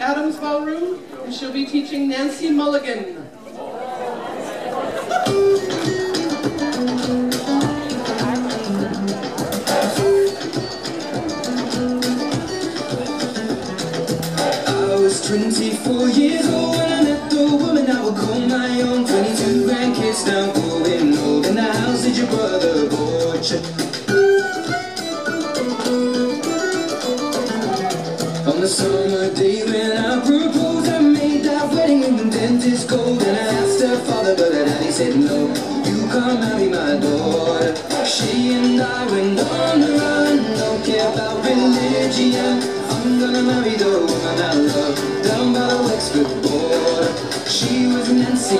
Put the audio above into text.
Adams Ballroom, and she'll be teaching Nancy Mulligan. I was 24 years old when I met the woman I would call my own 22 grandkids now growing old In the house that your brother bought you On the summer day when I proposed I made that wedding in dentist gold And I asked her father but her daddy said no. You can't marry my daughter. She and I went on the run. Don't care about religion. I'm gonna marry the woman I love. Down by the Wexford border. She was Nancy